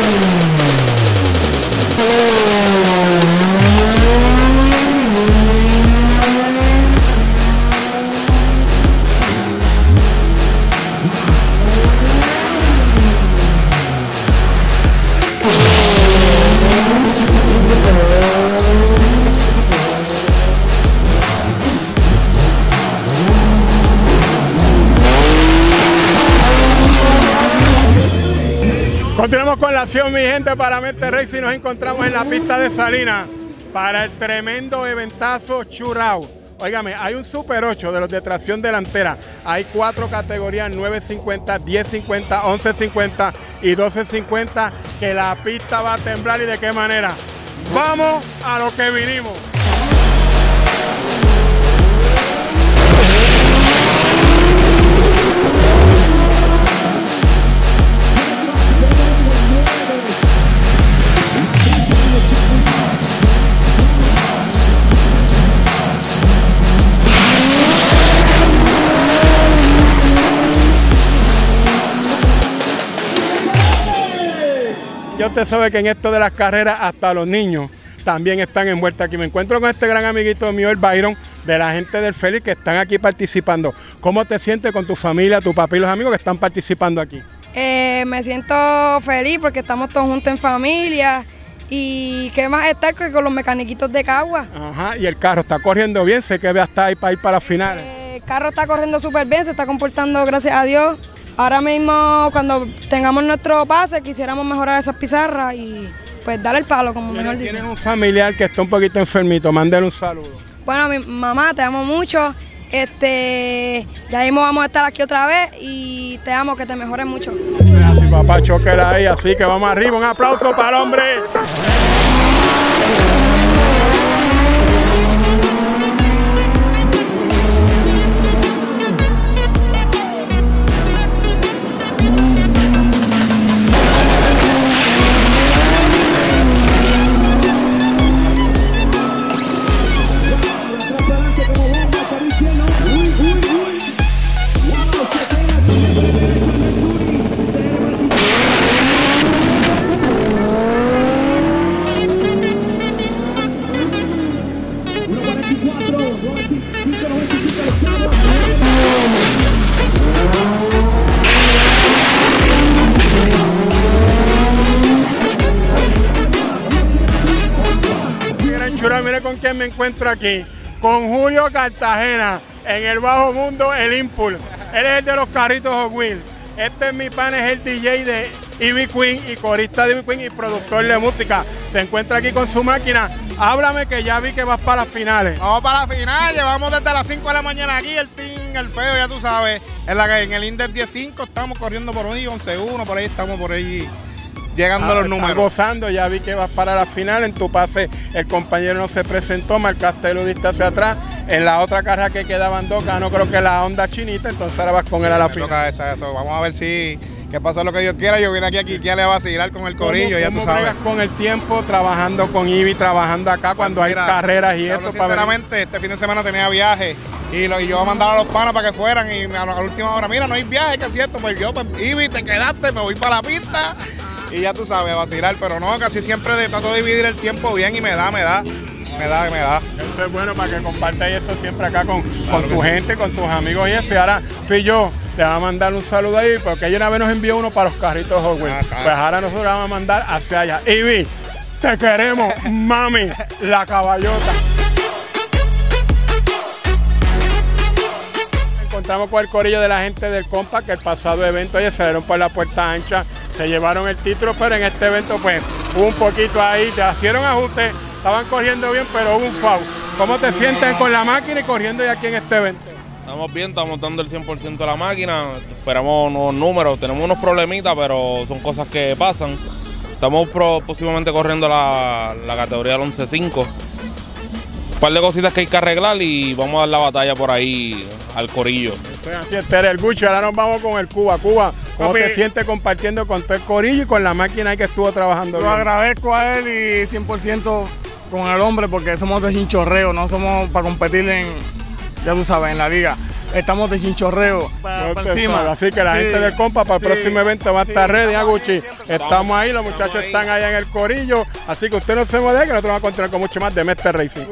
Oh relación, mi gente, para Mete Racing nos encontramos en la pista de Salinas para el tremendo eventazo Churrao. Óigame, hay un Super 8 de los de tracción delantera. Hay cuatro categorías, 950, 1050, 1150 y 1250, que la pista va a temblar y de qué manera. Vamos a lo que vinimos. Usted sabe que en esto de las carreras hasta los niños también están envueltos aquí. Me encuentro con este gran amiguito mío, el Byron, de la gente del Félix que están aquí participando. ¿Cómo te sientes con tu familia, tu papá y los amigos que están participando aquí? Eh, me siento feliz porque estamos todos juntos en familia y qué más estar que con los mecaniquitos de Cagua. Ajá, y el carro está corriendo bien, sé que hasta ahí para ir para las finales. Eh, el carro está corriendo súper bien, se está comportando gracias a Dios. Ahora mismo, cuando tengamos nuestro pase, quisiéramos mejorar esas pizarras y pues dar el palo, como mejor Tienen dicen. un familiar que está un poquito enfermito, mándale un saludo. Bueno, mi mamá, te amo mucho. Este, ya mismo vamos a estar aquí otra vez y te amo, que te mejores mucho. Sea, así papá choker ahí, así que vamos arriba, un aplauso para el hombre. Chura, mire con quién me encuentro aquí. Con Julio Cartagena, en el bajo mundo, el Impul. Él es el de los carritos Hot Wheels. Este es mi pan, es el DJ de Ivy Queen y corista de Ivy Queen y productor de música. Se encuentra aquí con su máquina. Háblame que ya vi que vas para las finales. Vamos para la final, llevamos desde las 5 de la mañana aquí, el team, el feo, ya tú sabes. En, la, en el Index 10-5 estamos corriendo por ahí, 11-1, por ahí estamos por ahí llegando a los números. gozando, ya vi que vas para la final. En tu pase, el compañero no se presentó, marcaste el diste hacia atrás. En la otra carrera que quedaban dos, ganó creo que la onda chinita, entonces ahora vas con él a la final. toca esa, eso. Vamos a ver si que pasa lo que Dios quiera. Yo vine aquí a Quiquear, a vacilar con el corillo, ¿Cómo- ya tú sabes. con el tiemmo trabajando con Ivy, trabajando acá cuando hay Mira, carreras y eso para? Sinceramente, este fin de semana tenía viaje y, lo, y yo mandaba a los panas para que fueran y a la, última hora, mira, no hay viaje, que es cierto, pues yo, pues, Ivy, te quedaste, me voy para la pista y ya tú sabes, a vacilar, pero no, casi siempre de- trato de dividir el tiempo bien y me da, me da, me da, me da. Eso es bueno para que compartas eso siempre acá con, con tu gente, con tus amigos y eso. Y ahora tú y yo le vamos a mandar un saludo ahí porque ella una vez nos envió uno para los carritos Wheels. Ah. Pues ahora nosotros le vamos a mandar hacia allá. Ivy, te queremos, mami, la caballota. Encontramos con el corillo de la gente del compa que el pasado evento ellos salieron por la puerta ancha, se llevaron el título, pero en este evento pues hubo un poquito ahí, te hicieron ajustes, estaban corriendo bien, pero hubo un foul. ¿Cómo te sientes con la máquina y corriendo ya aquí en este evento? Estamos bien, estamos dando el 100% de la máquina, esperamos unos números, tenemos unos problemitas, pero son cosas que pasan. Estamos posiblemente corriendo la, la categoría del 11-5. Un par de cositas que hay que arreglar y vamos a dar la batalla por ahí al corillo. Eso es así, este era el Gucci, ahora nos vamos con el Cuba. Cuba, ¿cómo Papi. te sientes compartiendo con todo el corillo y con la máquina ahí que estuvo trabajando Lo bien? agradezco a él y 100% con el hombre porque somos de chinchorreo, no somos para competir en, ya tú sabes, en la liga. Estamos de chinchorreo para No sabes. encima. Así que la Sí, gente del compa para el sí, próximo evento va a sí, estar ready, ¿ah, estamos Gucci? ahí, siempre Estamos ahí, los muchachos ahí. están allá en el corillo. Así que usted no se mueve, que nosotros vamos a continuar con mucho más de Mester Racing.